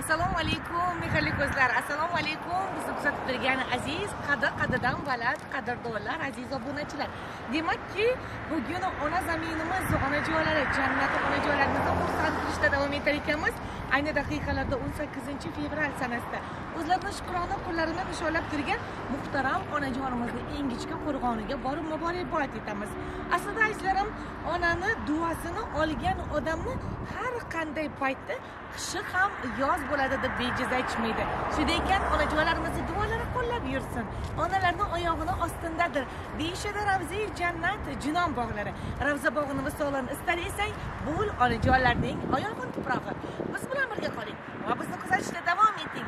assalomu alaykum mehrli ko'zlar. Assalomu alaykum bizni kuzatib turgan aziz qadr qadrdan baland qadrdonlar aziz obunachilar. Demakki bugun ona zaminimiz ona joylari jannati onajonlarimizni xursand qilishda davom etar ekanmiz. Ayni daqiqalarda o'n sakkizinchi fevral sanasida o'zlarini shukrona kunlarini nishonlab turgan muhtaram onajonimizni ingichka qo'rg'oniga borib muborakbod etamiz. Aslida azizlarim onani duosini olgan odamni har qanday paytda qishi ham yoz bo'ladi deb bejiz aytishmaydi. Shunday ekan onajonlarimizni duolari qo'llab yursin. Onalarni oyog'ini ostindadir deyishadi ravzai jannat jinon bog'lari. Ravza bog'ini visolini istar esang bo'l onajonlarning oyog'in tuprog'i. Biz bilan birga qoling va bizni kuzatishda davom eting.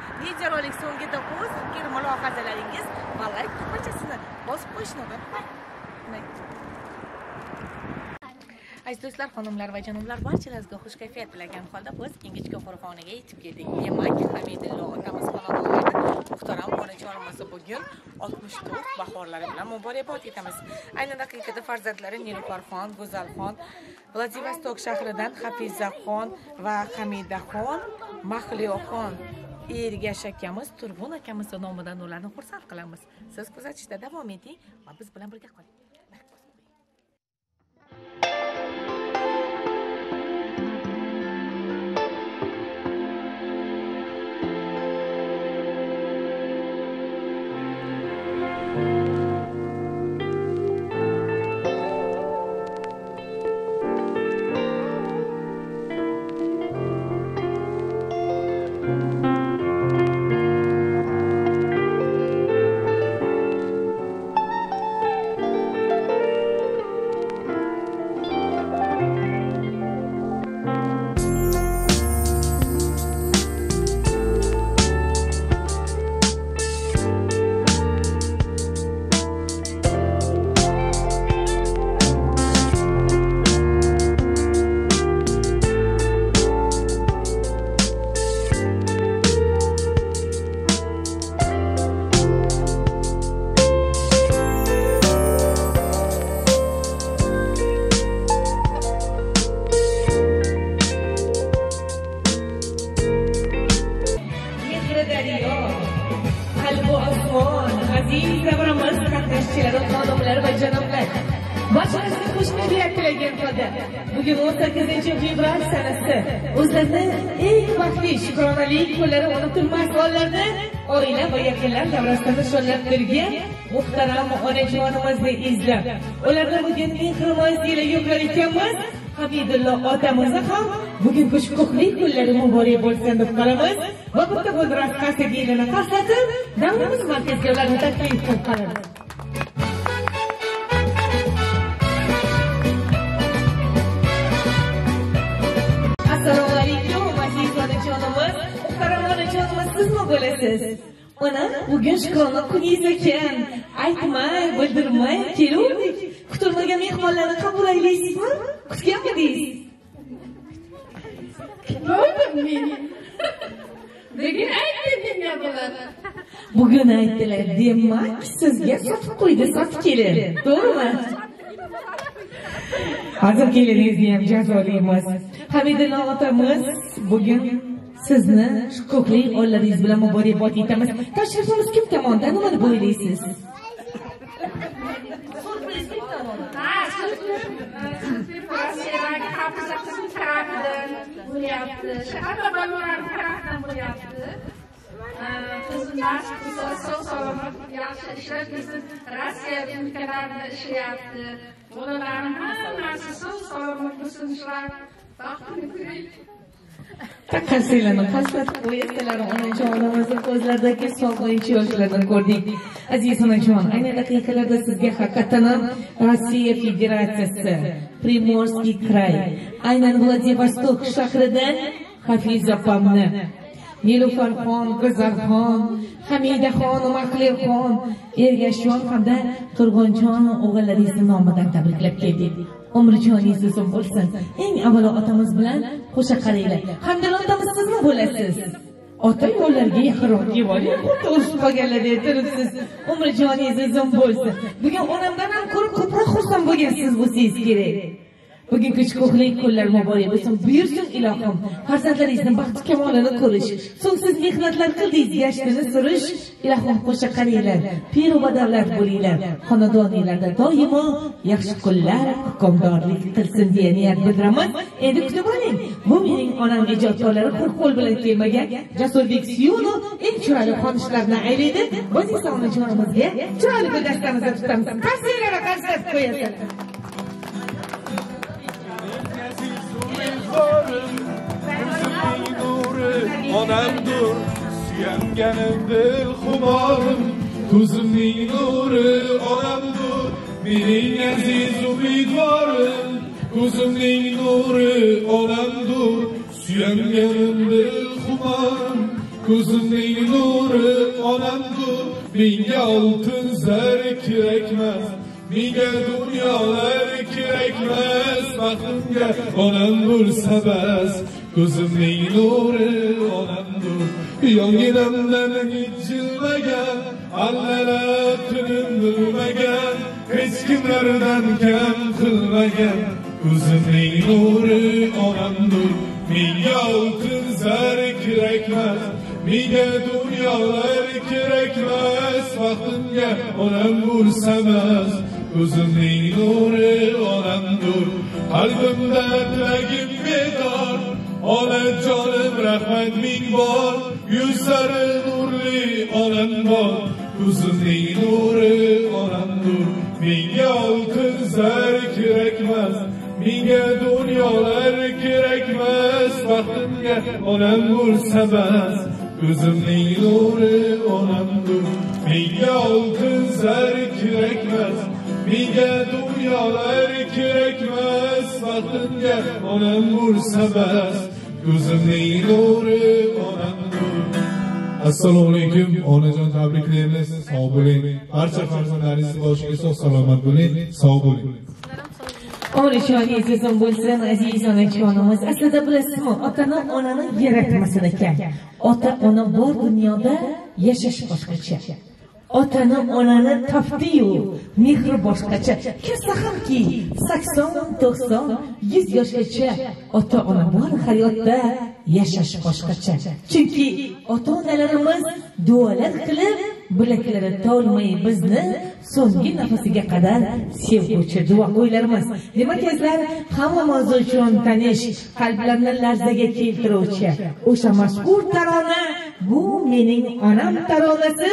Videorolik so'ngida o'z fikr mulohazalaringiz va layk tugmachasini bosib qo'yishni unutmang aziz do'stlar xonimlar va janoblar barchalaringizga xush kayfiyat tilagan holda biz ingichka qo'rg'oniga yetib keldik. Demak hamidillo otamiz xonadonlarida muhtaram onajonimizni bugun oltmish to'rt bahorlari bilan muborakbod etamiz. Ayni daqiqada farzandlari nilufarxon go'zalxon vladivostok shahridan hafizaxon va hamidaxon mahliyoxon ergash akamiz turg'un akamizni nomidan ularni xursand qilamiz. Siz kuzatishda davom eting va biz bilan birga qoling. Unutilmas oila va yaqinlar davrasida nishonlab turgan muhtaram onajonimizni izlab. Ularni bugun mehrimizga yuklar ekanmiz. Hamidullo otamizni ham bugun shukuhli kunlari muborak bo'lsin deb qolamiz. Va bitta bo'ldi raqqasa gelini qarshlatib davrimiz markazga ularni taklif qilib qolamiz. Bo'lasiz ona bugun shukrona kuningiz ekan. Aytmay bildirmay keluvdik. Kutilmagan mehmonlarni qabul aylaysizmi kutganmidingiz. Bugun aytdim menga bular. bugun aytdilar demak sizga sotib qo'ydi sotib kelin. To'g'rimi? Hozir keliningizni ham jazolaymiz hamidullo otamiz bugun sizni shukuhli oilangiz bilan muborakbod etamiz tashrifimiz kim tomonidan nima deb o'ylaysiz Ha, siz Rossiyaga hafiza qizim tarafidan bo'lyapti. Shaharda bolalar tarafidan bo'lyapti. Qizim sog' salomat yaxshi ishlab kelsin. Rossiya ülkelarida ishlayapti. Bolalarni hammasi sog' salomat bo'lsin ishlab. Baxtini ko'ring. Taqasiylarni qaslatib onajon onajonimizni ko'zlaridagi sog'inch yoshlarni ko'rdik. Aziz onajon ayni daqiqalarda sizga haqiqatan ham rossiya federatsiyasi primorskiy kray aynan vladivostok shahridan hafiza opamni nilufarxon go'zalxon hamidaxon mahliyoxon ergashjon hamda turg'unjon o'g'illaringizni nomidan tabriklab keldik umri joningiz uzun bo'lsin. Eng avvalo otamiz bilan qo'sha qaranglar. Hamdullo otamiz sizmi bo'lasiz? Ota yo'llarga yaqinroq kelib oling xuddi o'sib qolganlardek turibsiz. Umri joningiz uzun bo'lsin. Bugun onamdan ham ko'ra ko'proq xursand bo'lgansiz bo'lsangiz kerak. Bugungi shukuhli kunlar muborak bo'lsin. Buyursin ilohim. Farzandlaringizni baxti kamolini ko'rish so'ngsiz mehnatlar qildingiz gashtini surish. Ilohim qo'sha qaranglar piru badavlat bo'linglar. Xonadoninglarda doimo yaxshi kunlar hukmdorlik qilsin deya niyat bildiraman. Endi kutib oling bu mening onam ijodkorlari bir qo'l bilan kelmagan. Jasurbek suyunov eng chiroyli qonishlarni aylaydi biz esa onajonimizga chiroyli bir dastamizda tutamiz. Qarsinglar qarsillab qo'yasizlar onamdur suyanganim dil xumorim ko'zimning nuri onamdur mening aziz umidvorim ko'zimning nuri onamdur suyanganim dil xumorim ko'zimning nuri onamdur menga oltin zar kerakmas menga dunyolar kerakmas baxtimga onam bo'lsa bas ko'zimning nuri onamdur yonginamdan jilmagan allalar tinim bilmagan hech kimlardan kam qilmagan ko'zimning nuri onamdur menga oltin zar kerakmas menga dunyolar kerakmas baxtimga onam bo'lsa bas ko'zimning nuri onamdur qalbimda tilagim bedor onajonim rahmat ming bor yuzlari nurli onam bor ko'zimning nuri onamdur menga oltin zar kerakmas menga dunyolar kerakmas baxtimga onam bo'lsa bas ko'zimning nuri onamdur menga oltin zar kerakmas menga dunyolar kerakmas baxtimga onam bo'lsa bas. Ko'zimning nuri onamdur assalomu alaykum onajon tabriklaymiz sog' bo'ling. Barcha farzandlaringizni boshiga sog' salomat bo'ling. Sog' bo'ling. Olishoningiz uzun bo'lsin aziz onajonimiz. Aslida bilasizmi otani onani yaratmasin ekan. Ota ona bor dunyoda yashash boshqacha. Otani onani topdiyu mehri boshqacha. Kelsa hamki sakson to'qson yuz yoshgacha. Ota ona bor hayotda yashash boshqacha. Chunki ota onalarimiz duolar qilib bilaklari tolmay bizni so'nggi nafasiga qadar sevguvchi duogo'ylarimiz demak azizlar hamma mavzu uchun tanish qalblarni larzaga keltiruvchi. O'sha mashhur tarona bu mening onam taronasi.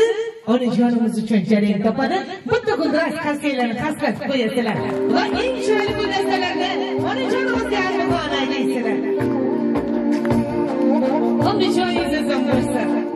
Onajonimiz uchun jarang topadi. Bitta guldirak qarsaklarni qarsillab qo'yasizlar. Va eng chiroyli guldastalarni onajonimizga armag'on aylaysizlar. Onajoningiz uzun bo'lsin onajon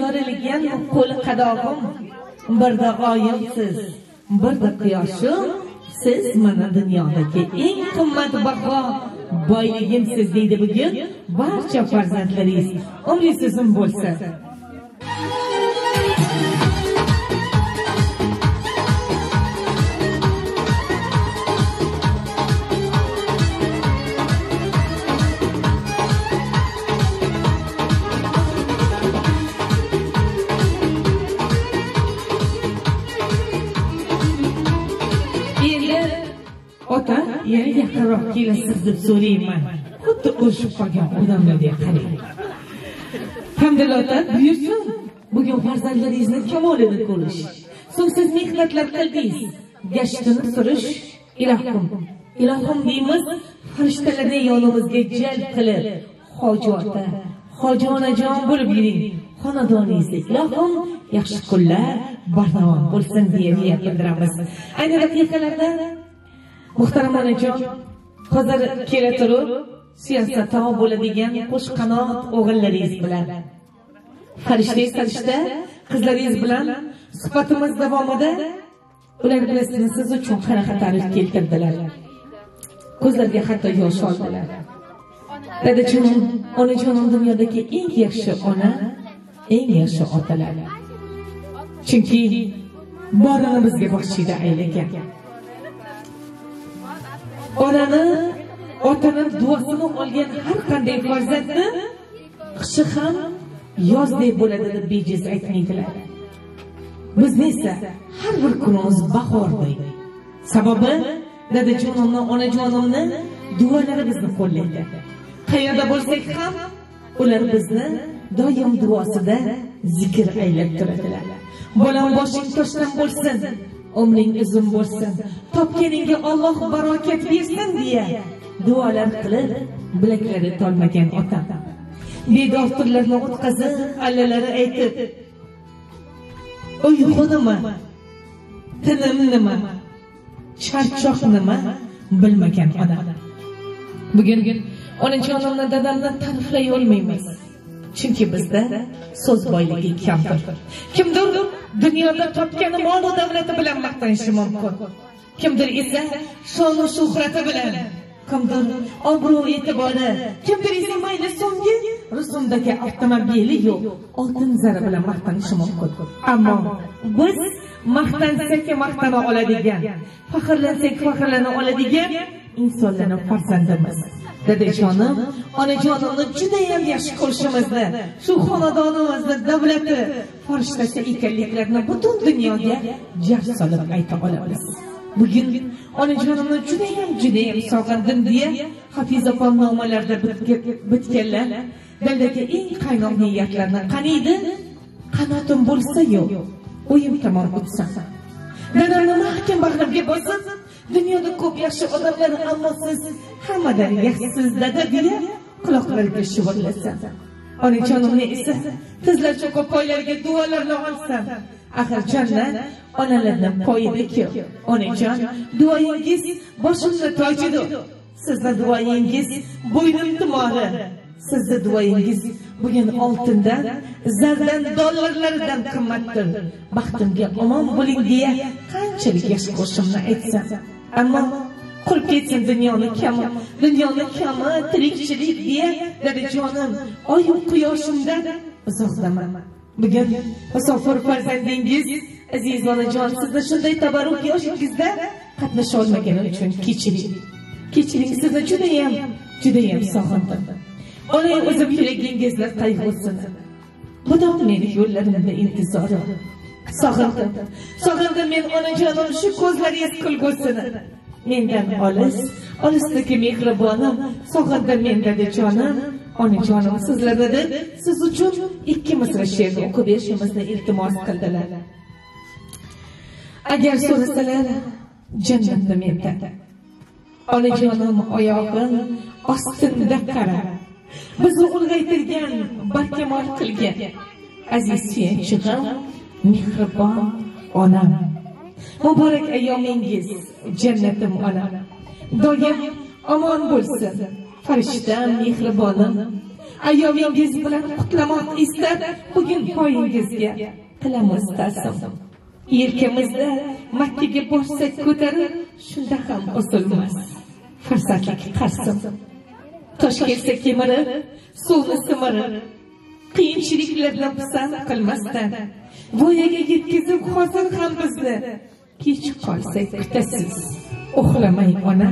yorilgan qo'li qadog'im. Birda g'oyimsiz birda quyoshim. Siz mana dunyodagi eng qimmatbaho boyligim siz deydi bugun barcha farzandlaringiz umringiz uzun bo'lsin. Yaqinroq kelasiz deb so'rayman. Xuddi o'shib qolgan odamlardek qarang. Hamdilla ota buyursin. Bugun farzandlaringizni kamolini ko'rish. So'ng siz mehnatlar qildingiz. Gashtini surish ilohim. Ilohim deymiz farishtalarni yonimizga jalb qilib hoji ota hoji onajon bo'lib yuring. Xonadoningizda ilohim yaxshi kunlar bardavom bo'lsin deya niyat bildiramiz. Ayni daqiqalarda muhtaram onajon hozir kela turib siyosatdo bo'ladigan qo'shqanot o'g'illaringiz bilan. Farishta farishta qizlaringiz bilan suhbatimiz davomida ular bilasizmi siz uchun qanaqa ta'rif keltirdilar? Ko'zlariga hatto yosh oldilar. Dadajonim onajonim dunyodagi eng yaxshi ona eng yaxshi otalar. Chunki borini bizga boshchida aylagan. Onani otani duosini olgan har qanday farzandni qishi ham yozdek bo'ladi deb bejiz aytmaydilar bizni esa har bir kunimiz bahordek sababi dadajonimni onajonimni duolari bizni qo'llaydi. Qayerda bo'lsak ham ular bizni doim duosida zikr aylab turadilar. Bolam boshing toshdan bo'lsin. Umring uzun bo'lsin. Topganingga olloh barokat bersin deya duolar qilib bilaklari tolmagan otam. Bedorlarni o'tkazib allalari aytib uyqu nima tinim nima charchoq nima bilmagan odam. Bugun onachi onamni dadamni ta'riflay olmaymiz. Chunki bizda so'z boyligi kamdir kimdir dunyoda topgani molu davlati bilan maqtanishi mumkin. Kimdir esa shonu shuhrati bilan kimdir obro' e'tibori kimdir esa mayli so'nggi rusumdagi avtomobili yo'q oltin zara bilan maqtanishi mumkin. Ammo biz maqtansak maqtana oladigan faxrlansak faxrlana oladigan insonlarni farzandimiz. Dadajonim onajonimni judayam yaxshi ko'rishimizni shu xonadonimizni davlati farishtasi ekanliklarini butun dunyoga jar solib ayta olamiz. Bugun onajonimni judayam judayam sog'indim deya hafiza opam nomalarda bitganlar dildagi eng qaynoq niyatlarni qaniydi? Qanotim bo'lsa-yu o'yim tomon o'tsam dadamni mahkam bag'rimga bosib dunyoda ko'p yaxshi odamlar ammo siz hammadan yaxshisiz dada deya quloqlariga shivirlasam onajonimni esa tizlar cho'qib poylariga duolarni olsam axir jannat onalarni poyidiku onajon duoyingiz boshimni tojidu sizni duoyingiz bo'ynim tumori. Sizni duoyingiz bugun oltindan zardan dollarlardan qimmatdir. Baxtimga omon bo'ling deya qanchalik yaxshi qo'shimni aytsam. Ammo qurib ketsin dunyoni kami dunyoni kami tirikchilik deya dadajonim oyu quyoshimdan uzoqdaman. Bugun musofir farzandingiz aziz onajon sizni shunday tabarruk yoshingizda qatnasha olmaganim uchun kechiring. Kechiring sizni judayam judayam sog'indim. Olay o'zim yuragingizda qayg'usin xudo meni yo'llarimda intizorim sog'indim. Sog'indim men onajonim shu ko'zlaringiz kulgusini mendan olis olisdagi mehribonim sog'indim men dadajonim onajonim sizlar deb siz uchun ikki misra she'rni o'qib berishimizni iltimos qildilar. Agar so'rasalar jannatni mendan. Onajonim oyog'im ostinda qara. Bizni ulg'aytirgan barkamol qilgan. Aziz suyanchig'im mehribon onam. Muborak ayyomingiz jannatim onam. Doim omon bo'lsin. Farishtam mehribonim ayyomingiz bilan qutlamoq istab bugun poyingizga qilamiz taslim yelkamizda makkaga borsak ko'tarib shunda ham uzilmas. Farzandlik qarsim tosh kelsa kemirib suvni simirib qiyinchiliklarni pisand qilmasdan. Voyaga yetkazib hozir ham bizni. Kech qolsak kutasiz uxlamang ona.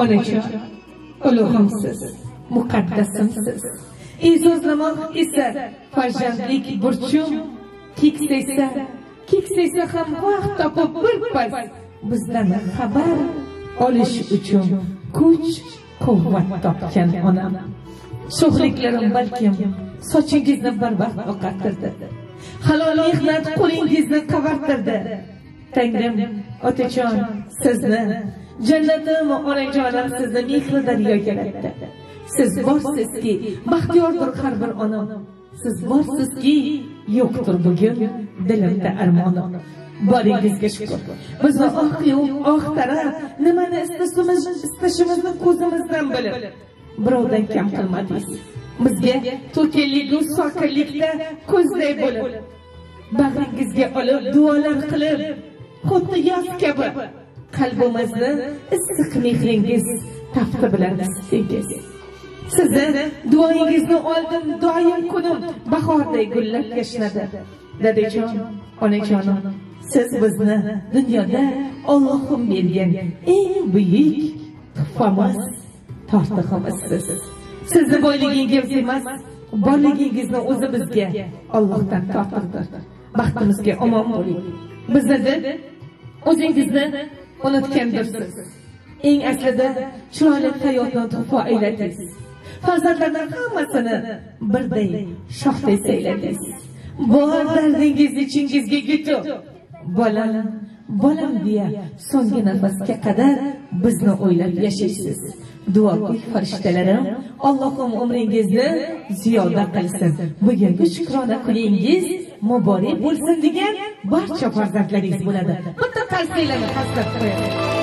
Onajon ulug'imsiz muqaddasimsiz. E'zozlamoq esa farzandlik burchim. Keksaysa keksaysa ham vaqt topib birpas bizdan xabar olish uchun kuch quvvat topgan onam. Sho'xliklarim balkim sochingizni barvaqt oqartirdi. Halol mehnat qo'lingizni qavartirdi tangrim otajon sizni jannatim onajonim sizni mehri daryoga yaratdi siz borsizki baxtiyordir har bir onam siz borsizki yo'qdir bugun dilimda armonim boringizga shukur bizni oqiyu oh taraf nimani istashimizni ko'zimizdan bilib birovdan kam qilmadingiz. Bizga to'kinligu sokinlikda ko'zday bo'lib bag'ringizga olib duolar qilib xuddi yoz kabi qalbimizni issiq mehringiz tafti bilan isitdingiz sizni duoyingizni oldim doim kunim bahorday gullab yashnadi. Dadajon onajonim siz bizni dunyoda ollohim bergan eng buyuk tuhfamiz tortig'imizsiz. Sizni boyligingiz emas borligingizni o'zi bizga ollohdan tortiqdir baxtimizga omon bo'ling. Bizni o'zingizni unutgandirsiz. Eng aslida chiroyli hayotni tuhfa ayladingiz farzandlarning hammasini birday shoxday sayladingiz bor dardingiz ichingizga yutib bolam bolam deya so'nggi nafasga qadar bizni o'ylab yashaysiz duogo'y farishtalarim allohim umringizni ziyoda qilsin. Bugungi shukrona kuningiz muborak bo'lsin degan barcha farzandlaringiz bo'ladi. Bitta tavsiyalarni tashlab qo'yadi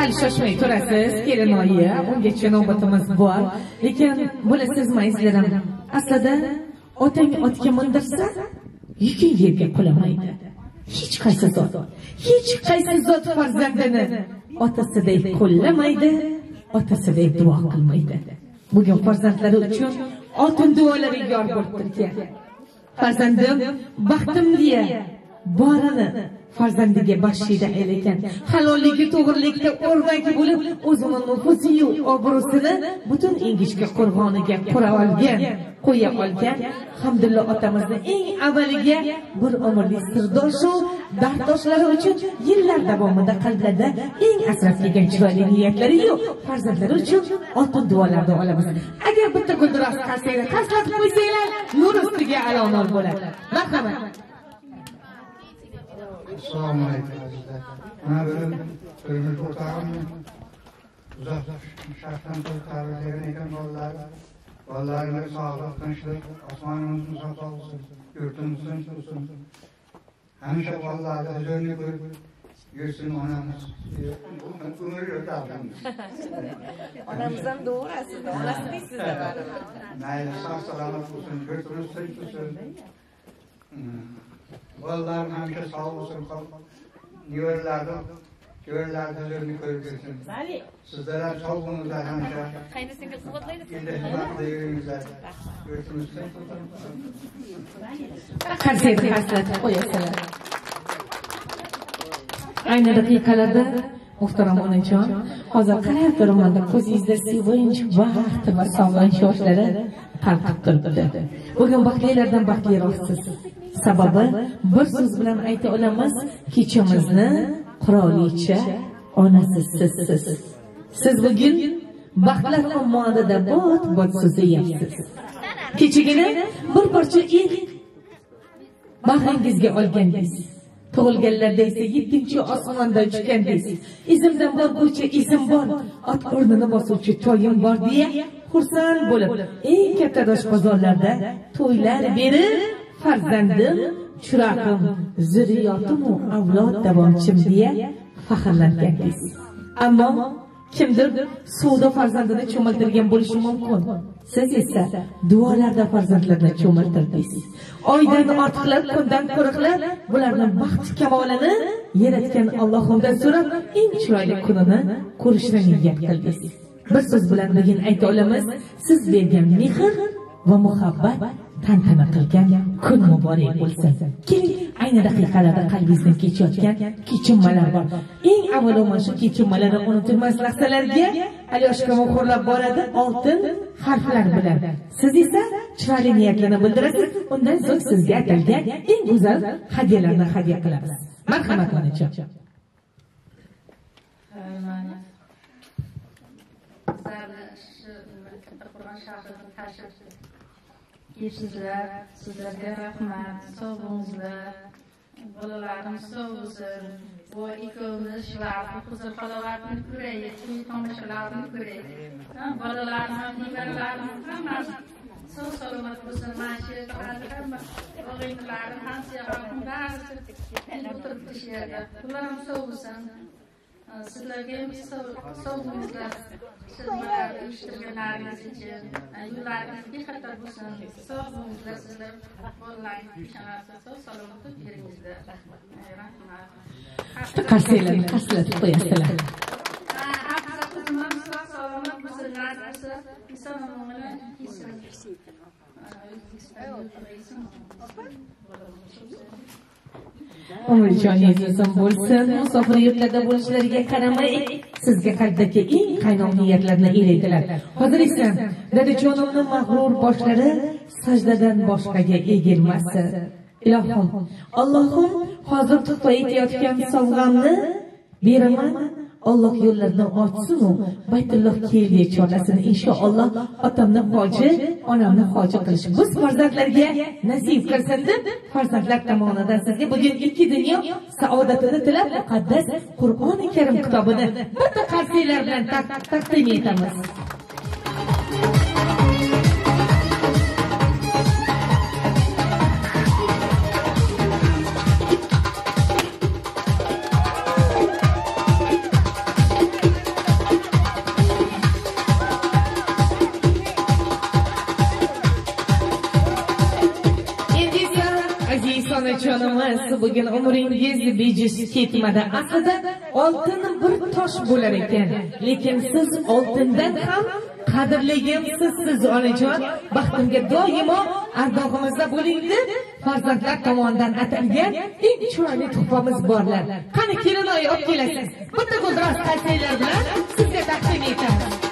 hali shoshmay turasiz kelinoyi ungacha navbatimiz bor lekin bilasizmi azizlarim aslida otang otga mindirsa yuking yerga qulamaydi hech qaysi zot. Hech qaysi zot farzandini otasiday qo'llamaydi otasiday duo qilmaydi bugun farzandlari uchun oltin duolari yor bo'lib turgan farzandim baxtim deya borini farzandiga baxshida ekan. Halolligi to'g'rilikda o'rdagi bo'lib o'zini nufusiyu obro'sini butun ingichka qo'rg'oniga qura olgan qo'ya olgan hamdulla otamizni eng avvaliga bir umrlik sirdoshu darddoshlari uchun yillar davomida qalblarda eng asrab kelgan chiroyli niyatlari yo'q. Farzandlari uchun oltin duolarni olamiz. Agar bitta guldiroz qarsanglar qaslatib qo'ysanglar nur ustiga alonor bo'ladi. Marhamat. Assalomu alaykum azizlar. Mana benim turmush o'rtog'im uzoq sharqdan turib tarbiyalagan ekan bolalar. Bolalarimga sog'lik, tinchlik, osmonimiz musaffo bo'lsin, yurtimiz tinch bo'lsin. Hamisha bolalarni huzurni ko'rib yursin onamiz. Umr yo'talamiz. onamiz ham doğurasiz onasi deysizda baribir Mayli sog' salomat bo'lsin, yurtimiz tinch bo'lsin. Bolalarım hamisha sog' bo'lsin, huzurni ko'rib yursin. Sizlar ham sog' bo'linglar hamisha. qaynasinga quvvatlaydi Endi himmat qilaveringlar. Yurtimiz tinch bo'lsin. qarsakni haslatib qo'yasalar ayni daqiqalarda muhtaram onajon hozir qarab turibmanda ko'zingizda sevinch baxt va sog'inch yoshlari qalqib turibdi bugun baxtlilardan baxtliroqsiz sababi bir so'z bilan ayta olamiz kechamizni qirolicha onasi sizsiz siz bugun baxtlar ommonida bot bot so'zlayapsiz kechagina bir parcha ilk bag'ringizga olgandingiz. Tug'ilganlarda esa yettinchi osmondan uchgandingiz izimdan bor bo'yicha izim bor. Ot o'rnini bosuvchi toyim bor deya xursand bo'lib eng katta doshbozorlarda to'ylar berib farzandim churag'im zurriyotimu avlod davomchim deya faxrlangandingiz ammo kimdir suvda farzandini cho'miltirgan bo'lishi mumkin. Siz esa duolarda farzandlarni cho'miltirdingiz. Oydan ortiqlar kundan qo'riqlab bularni baxt kamolini yaratgan allohimdan so'rab eng chiroyli kunini ko'rishni niyat qildingiz. Bir so'z bilan bugun ayta olamiz siz bergan mehr va muhabbat tantana qilgan kun muborak bo'lsin. Keling ayni daqiqalarda qalbingizdan kechayotgan kechinmalar bor. Eng avvalo mana shu kechinmalarni unutilmas lahzalarga alyosh muhrlab boradi oltin harflar bilan. Siz esa chiroyli niyatlarni bildirasiz undan so'ng sizga atalgan eng go'zal hadyalarni hadya qilamiz. Marhamat onajon bizlarni shu Qur'on shahriga tashrif kelibsizlar sizlarga rahmat sog' bo'linglar bolalarim sog' bo'lsin bu ikkovimiz shularni huzur halovatini ko'raylik to'y tomoshalarni ko'raylik bolalarim ham nevaralarim ham sog' salomat bo'lsin mana shu yerda hamma o'g'ilklarim hamsuyarim barisi o'tiribdi shu yerda ular ham sog' bo'lsin sizlarga ham sog' bo'linglar xizmatlar uyushtirganlaringiz uchun yo'llaringiz bexatar bo'lsin sog' bo'linglar sizlar bolalaringiz sog' salomat bo'lib yuringizlar rahmat qarsiylarni qarshilatib qo'yasizlar salomat bo'lsin narsa inson umrini umrjoningiz uzun bo'lsin musofir yurtlarda bo'lishlariga qaramay sizga qalbdagi eng qaynoq niyatlarni elaydilar hozir esa dadajonimni mag'rur boshlari sajdadan boshqaga egilmasdi ilohim allohim hozir tuhfa etayotgan sovg'amni beraman Alloh yo'llarini ochsin-u Baytulloh keldi chorasini inshaalloh otamni hoji, onamni hoji qilish biz farzandlarga nasib qilsin deb farzandlar tomonidan sizga bugun ikki dunyo saodatini tilab muqaddas Qur'oni Karim kitobini bitta qarsiylar bilan taqdim etamiz. Onajonimiz bugun umringiz bejiz ketmadi. Aslida oltin bir tosh bo'lar ekan, lekin siz oltindan ham qadrligimsiz siz onajon. Baxtimga doimo ardog'imizda bo'ling deb farzandlar tomonidan atalgan eng chiroyli tuhfamiz borlar. Qani kelinoyi olib kelasiz. Bitta guldiroz qarsiylar bilan sizga taqdim etamiz.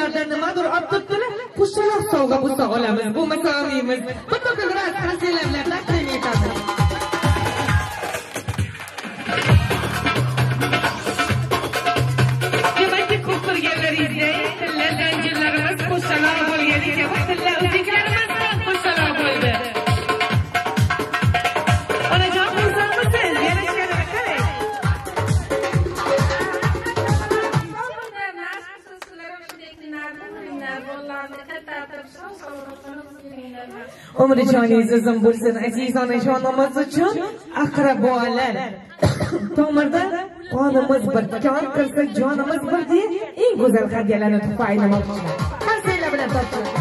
Yangi nimadir olib turibdilar. Qo'shaloq sovg'a bo'lsa olamiz. bo'lmasa olmaymiz Bitta qilras qarsiylar umrijoningiz uzun bo'lsin aziz onajonimiz uchun aqrabolar tomirda qonimiz bir jon kirsa jonimiz bir deya eng go'zal hadyalarni tuhfa aylamoqchilar qarsiylar bilan topshiring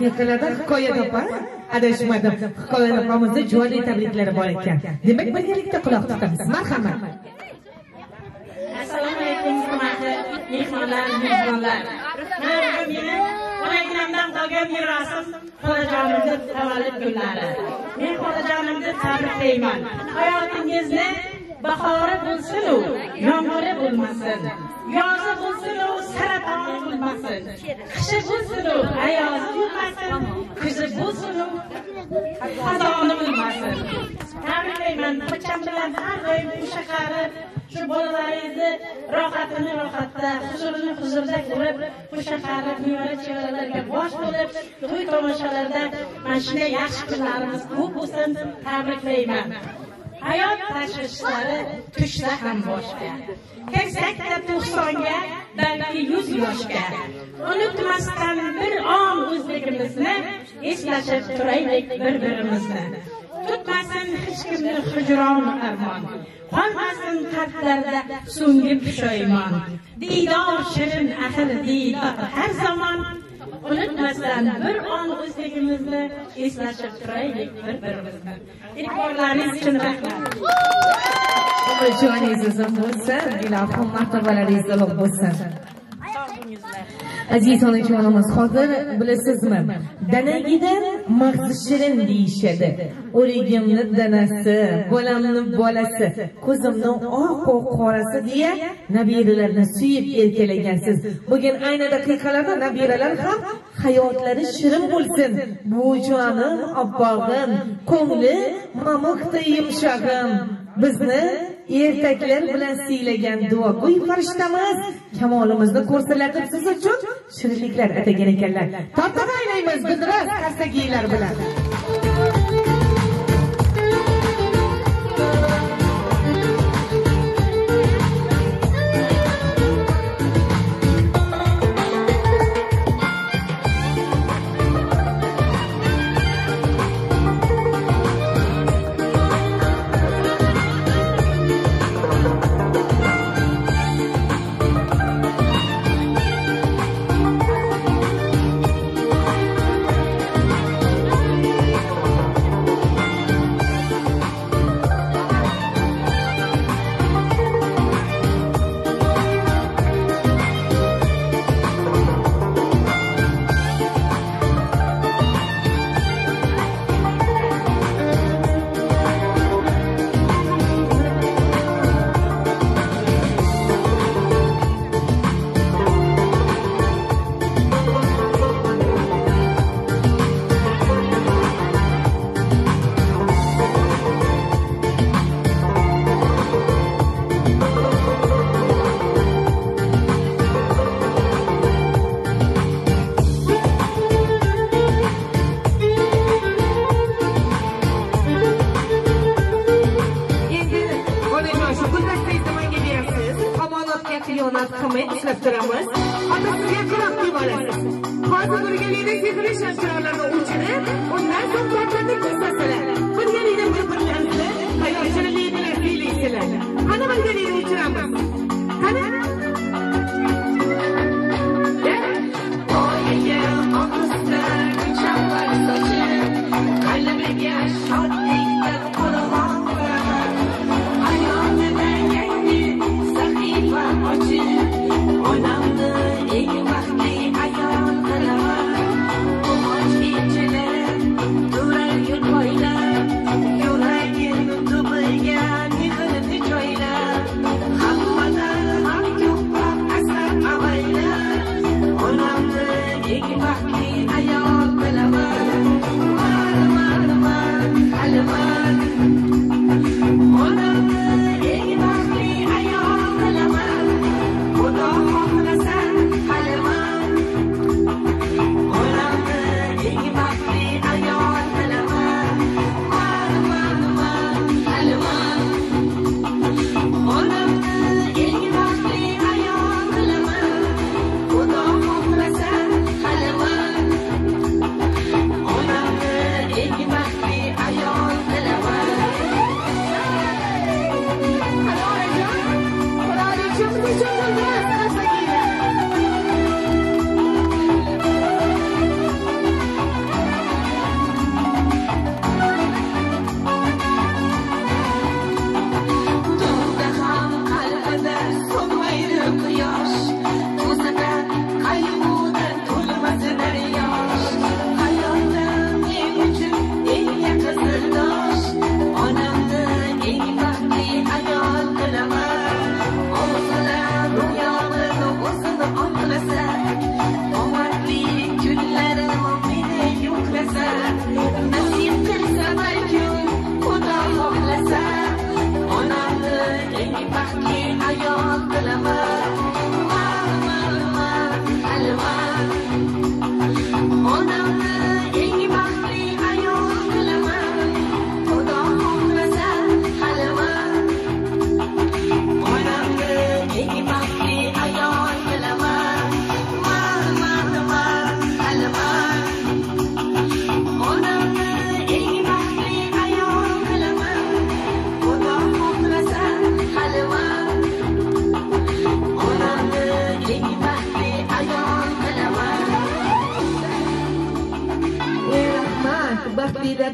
bo'lganlarga azizlarim jigarlar adashmadim bo'lar ekan ayni hikoya tabriklari bor ekan. Demak birgalikda quloq tutamiz. Marhamat. Assalomu alaykum hurmatli mehmonlar mehmonlar. Mana bugun meni onagimdan qolgan merosim xolajonimni tavallud kunlari. Men xolajonimni tabriklayman hayotingizni bahori bo'lsinu yomg'iri bo'lmasin. Yozi bo'lsinu saratoni bo'lmasin. Qishi bo'lsinu ayozi bo'lmasin. Kuzi bo'lsinu xazoni bo'lmasin. Tabriklayman pochcham bilan har doim o'sha qari shu bolalaringizni rohatini rohatda huzurini huzurda ko'rib o'sha qari nevara chevaralarga bosh bo'lib to'y tomoshalarda mana shunday yaxshi kunlarimiz ko'p bo'lsin. Tabriklayman hayot tashvishlari tushsa ham boshqa kirsakda to'qsonga balki yuz yoshga. Unutmasdan bir on o'zligimizni eslashib turaylik bir birimizni tutmasin hech kimni hijron armon. Qolmasin qalblarda so'nggi pushaymon. Diydor shirin axir diydor har zamon unutmasdan bir on o'zligimizni eslashib turaylik bir birimizni e'tiborlaringiz uchun rahmat. Joningiz uzun bo'lsin. Ilohim martabalaringiz ulug' bo'lsin aziz onajonimiz hozir bilasizmi? Danagidan mag'zi shirin deyishadi. O'rigimni danasi bolamni bolasi ko'zimni oqu qorasi deya nabiralarni suyib erkalagansiz. Bugun ayni daqiqalarda nabiralar ham hayotlari shirin bo'lsin. Buvijonim oppog'im ko'ngli mamukda yumshog'im. Bizni ertaklar bilan siylagan duogo'y farishtamiz kamolimizni ko'rsalar deb siz uchun shirinliklar atagan ekanlar. Tortib aylaymiz guldiraz qarsakiylar bilan. Iggy Marquinhos, aí ó. Lindy Parkin.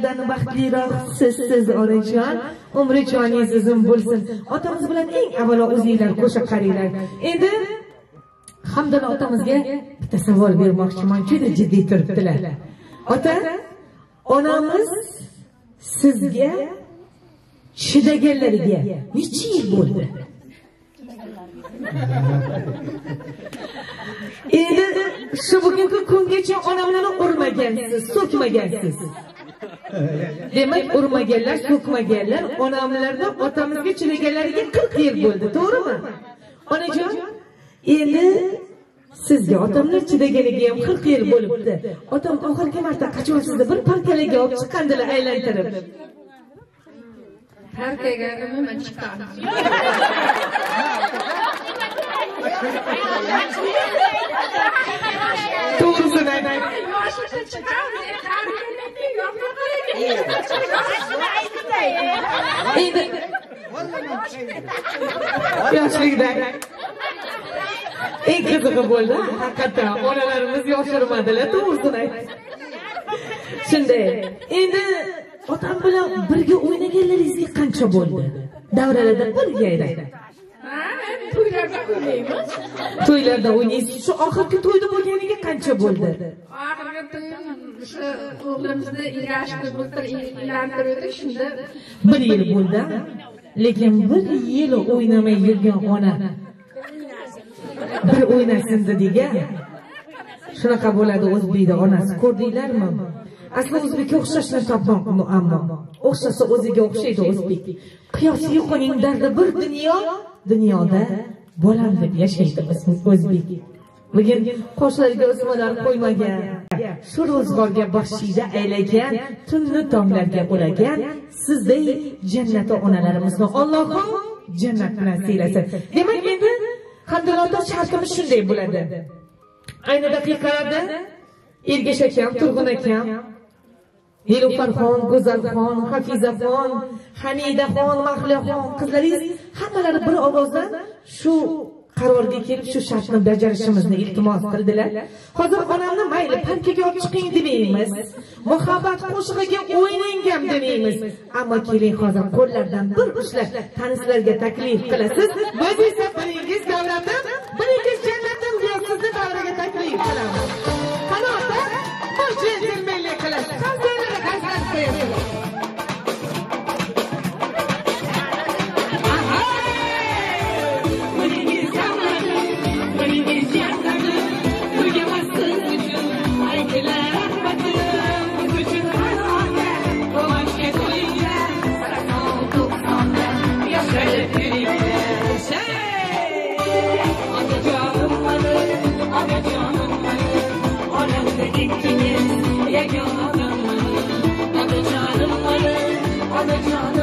Baxtlilardan baxtliroq sizsiz onajon umri joningiz uzun bo'lsin. Otamiz bilan eng avvalo o'zinglar qo'shiq qaranglar endi hamdon otamizga bitta savol bermoqchiman juda jiddiy turibdilar. Ota onamiz sizga chidaganlariga necha yil bo'ldi? Endi shu bugungi kungacha onamlarni urmagansiz so'kmagansiz? Demak urmaganlar so'kmaganlar onamlarni otamizga chidaganlariga qirq yil bo'ldi to'g'rimi? Onajon endi sizga otamlar chidaganiga ham qirq yil bo'libdi. Otam oxirgi marta qachon sizni bir parkalaga olib chiqqandilar aylantirib? Parkaga umuman chiqqan. to'g'risini endi yoshlikda eng qizig'i bo'ldi haqiqatdan onalarimiz yoshirmadilar to'g'risini ayt shunday. Endi otam bilan birga o'ynaganlaringizga qancha bo'ldi? Davralarda birga edi to'ylarda o'ynaymiz. to'ylarda o'ynaysiz. Shu oxirgi to'yda bo'lganiga qancha bo'ldi? Oxirgi to'yim o'sha o'g'limizni ilgashtirib o'tir ilantirdik, shunda bir yil bo'ldi lekin bir yil o'ynamay yurgan ona. Bir o'ynasin dediga shunaqa bo'ladi o'zbekda onasi ko'rdinglarmi? Asli o'zbekka o'xshashni topmoq muammo o'xshasa o'ziga o'xshaydi o'zbek. Qiyosi yo'q uning dardi bir dunyo dunyoda bolam deb yashaydi o'zbek. Bugun qoshlariga o'smalar qo'ymagan. Shu ro'zg'orga baxshida aylagan tunni tomlarga o'ragan sizday jannati onalarimizni Allohim jannat bilan siylasin. Demak endi qandolatda shartimiz shunday bo'ladi. Ayni daqiqalarda ergash akam turg'un akam nilufarxon go'zalxon hafizaxon hamidaxon mahliyaxon qizlaringiz hammalari bir ovozdan shu qarorga kelib shu shartni bajarishimizni iltimos qildilar. Hozir onamni mayli parkaga olib chiqing demaymiz. Muhabbat qo'shig'iga o'ynang ham demaymiz. Ammo keling hozir qo'llardan bir ushlab tanishlarga taklif qilasiz. Biz esa biringiz davradan biringiz 나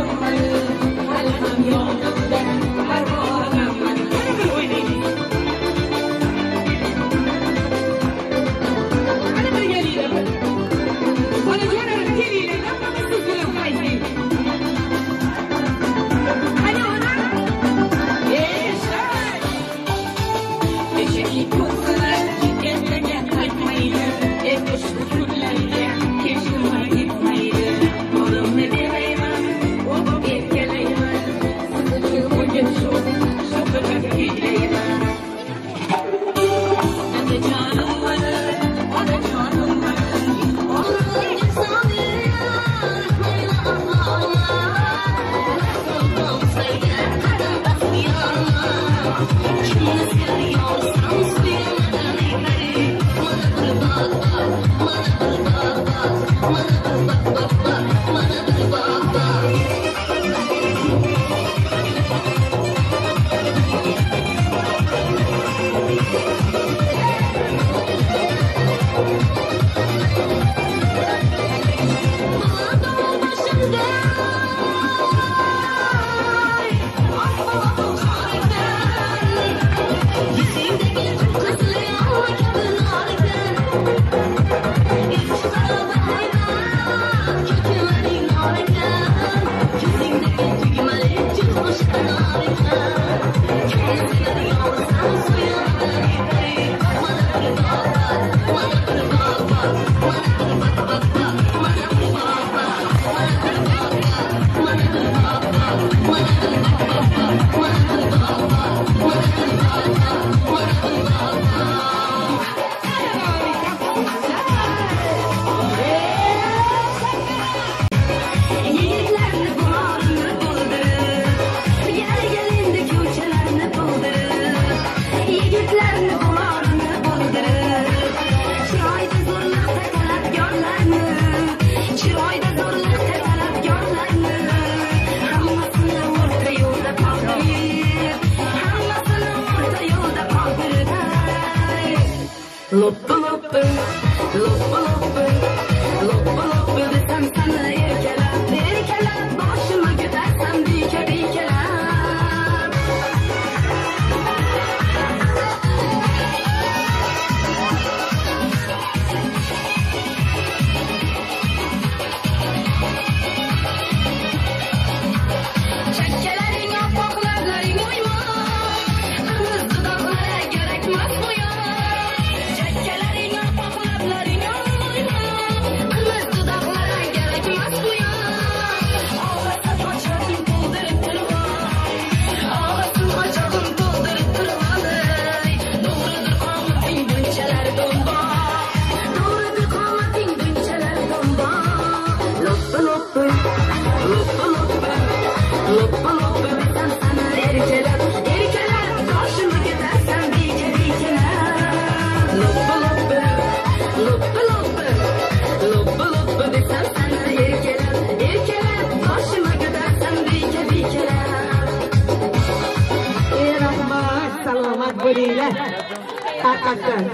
haqiqatdan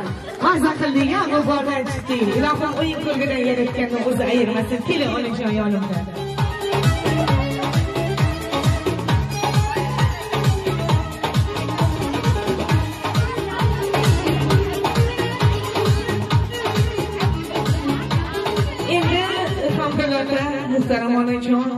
maza qilding a bozordan chiqding ilohim o'yin ko'rgidan yaratganni o'zi ayirmasin. Keling onajon yonimda muhtaram onajon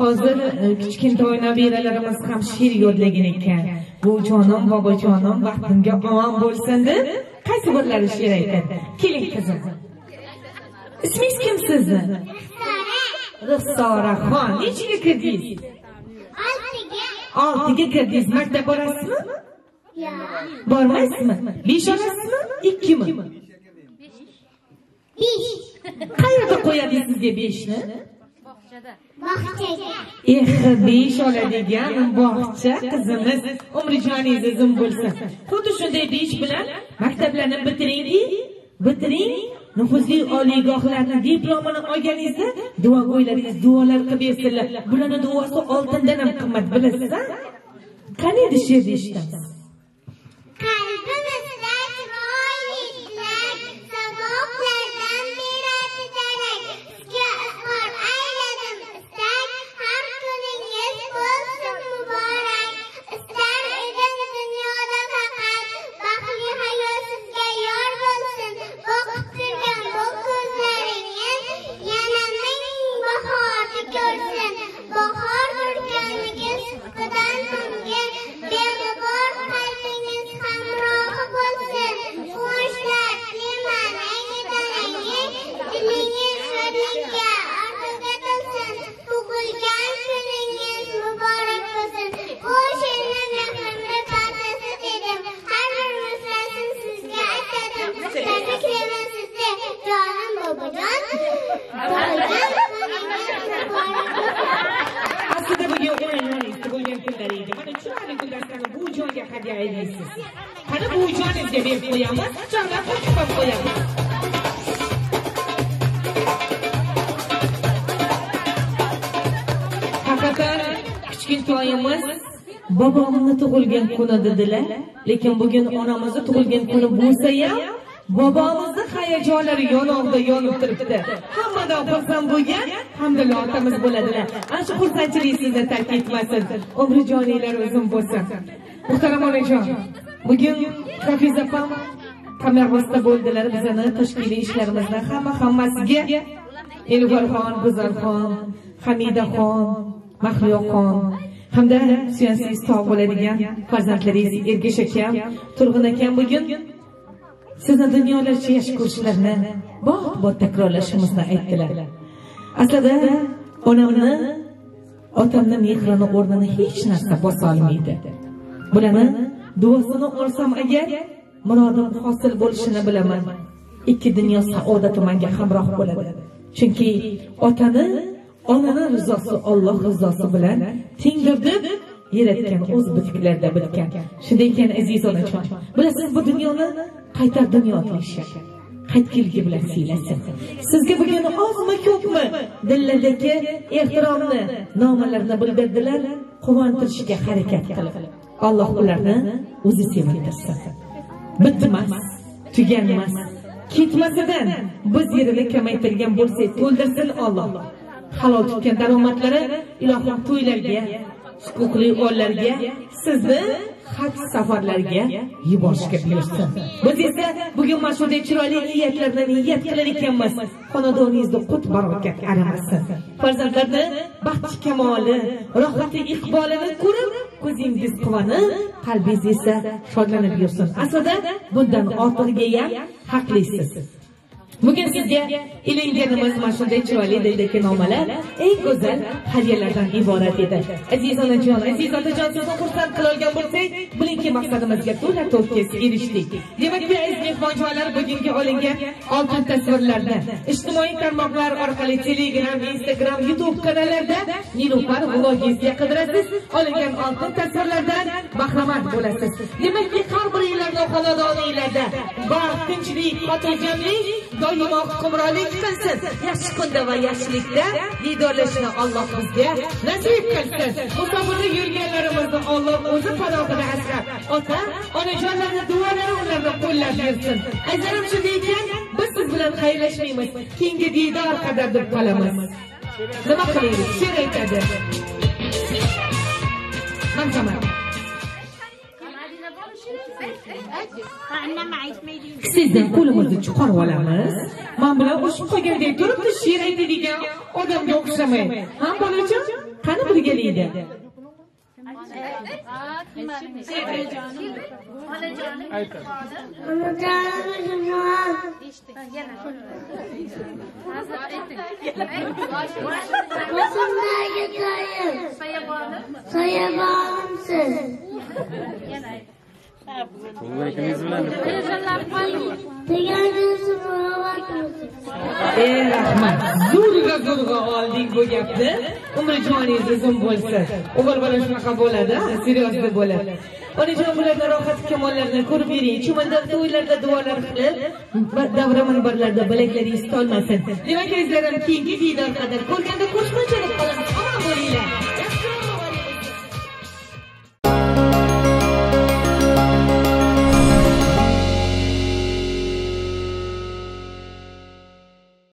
hozir eh, kichkintoy nabiralarimiz ham she'r yodlagan ekan. Buvijonim bobojonim vaqtimga omon bo'lsin deb qaysi birlari she'r aytadi? Keling qizim. Ismingiz kim sizni? Rixsoraxon nechiga kirdingiz? Oltiga. Kirdingiz. Maktab borasizmi? Bormaysizmi? Besh olasizmi ikkimi? Qayerda qo'yadi sizga beshni eh besh oladigan bog'cha qizimiz umrijoningiz uzun bo'lsin. Xuddi shunday besh bilan maktablarni bitiringki bitiring nufuzli oliygohlarni diplomini olganingizda duogo'ylaringiz duolar qilib bersinlar. Bularni duosi oltindan ham qimmat bilasiz a qani endi she'rni eshitamiz Kalbimizda chiroyliklar, saboqlardan beradi darak. Sizga izhor ayladim istak, har kuningiz bo'lsin muborak. Istar edim dunyoda faqat, baxtli hayot sizga yor bo'lsin. Boqib turgan bu ko'zlaringiz yana ming bahorni ko'rsin. Bahor ko'rganligiz sidqidon unga beg'ubor qalbingiz hamrohi bo'lsin. Quvonchlar tilayman yangidan yangi, dilingiz shodlikka orzuga to'lsin. Tug'ilgan kuningiz muborak bo'lsin. Bu she'rni mehrimni pardasi dedim. Har bir mislasin sizga aytadim. Tabriklayman sizni, jonim bobojon. Tug'ilgan kuningiz muborak bo'lsin. aslida bugun o'yinlaringiz mana chiroyli guldastani buvijonga hadya aylaysiz qani buvijoningizga berib qo'yamiz jonlab qo'yib qo'yamiz haqiqatan kichkintoyimiz bobomni tug'ilgan kuni dedilar lekin bugun onamizni tug'ilgan kuni bo'lsa ham bobomizni hayajonlari yonog'ida yonib turibdi. Hammadan xursand bo'lgan hamdulillah otamiz bo'ladilar. Ana shu xursandchilik sizni tark etmasin. Umri joninglar uzun bo'lsin. Muhtaram onajon bugun hafiza opam kamerasida bo'ldilar. Bizani tashkiliy ishlarimizda hamma hammasiga Elvarxon, go'zalxon Hamidaxon, Mahliyoxon hamda suyansangiz tog' bo'ladigan farzandlaringiz Ergash akam, Turg'un akam bugun sizni dunyolarcha yaxshi ko'rishlarini bot bot takrorlashimizni aytdilar. Aslida onamni, otamni mehrini o'rnini hech narsa bosa olmaydi. Bularni duosini olsam agar murodim hosil bo'lishini bilaman. Ikki dunyo saodati manga hamroh bo'ladi. Chunki otani, onani rizosi Alloh rizosi bilan tengdirib yaratgan o'z bitiklarida bitgan. Shunday ekan aziz onajon, bilasiz bu dunyoni qaytar dunyo deyishgan. qaytgilgi bilan siylasin. Sizga bugun ozmi ko'pmi dillardagi ehtiromni, nomalarni bildirdilar, quvontirishga harakat qilib. Alloh ularni o'zi sevintirsin. Bitmas, tuganmas ketmasidan biz yerini kamaytirgan bo'lsak to'ldirsin Alloh halol tutgan daromadlari ilohim to'ylarga huquqli o'nlarga sizni haj safarlarga yuborishga buyursin biz esa bugun mana shunday chiroyli bilan niyat qilar ekanmiz. Xonadoningizda qut barokat aramasin farzandlarni baxti kamoli rohati iqbolini ko'rib ko'zingiz quvonib qalbingiz esa shodlanib yursin. Aslida bundan ortig'iga ham haqlisiz. Bugun sizga ilinganimiz mana shunday chiroyli dildagi nomalar eng go'zal hadyalardan iborat edi. Aziz onajon aziz otajon sizni xursand qilolgan bo'lsak bilingki maqsadimizga to'la to'kis erishdik. Demak bu aziz mehmonjonlar bugungi olingan oltin tasvirlarni ijtimoiy tarmoqlar orqali telegram instagram youtube kanallarda nilufar vlogingizga qidirasiz. Olingan oltin tasvirlardan bahramand bo'lasiz. Demakki har bir yillarda baxt tinchlik xotirjamlik doimo hukmronlik qilsin. Yaxshi kunda va yaxshilikda diydorlashni Alloh bizga nasib qilsin. Musofirda yurganlarimizni Alloh o'zi panohida asrab ota onajonlarni duolari ularni qo'llab yursin azizlarim shunday ekan biz siz bilan xayrlashmaymiz. Keyingi diydor qadar deb qolamiz. Nima qilaylik she'r aytadi. Marhamat. Sizdan qo'limizni chiqarib olamiz man bilan o'shib qolgandek turibdi she'r aytadigan odamga o'xshamay ha bolajon qani birgalikda Ko'zimdagi toyim, bilan Deganingizni murovatmisiz? ey rahmat zo'rg'a zo'rg'a olding bu gapni umrjoningiz uzun bo'lsin o'g'il bola shunaqa bo'ladi серьезно bo'ladi onajon bularni rohat kamollarini ko'rib bering chumanda to'ylarda duolar qilib davra minbarlarda bilaklaringiz tolmasin demak azizlarim keyingi diydor qadar ko'rganda qo'shmachilik qilamiz omon bo'linglar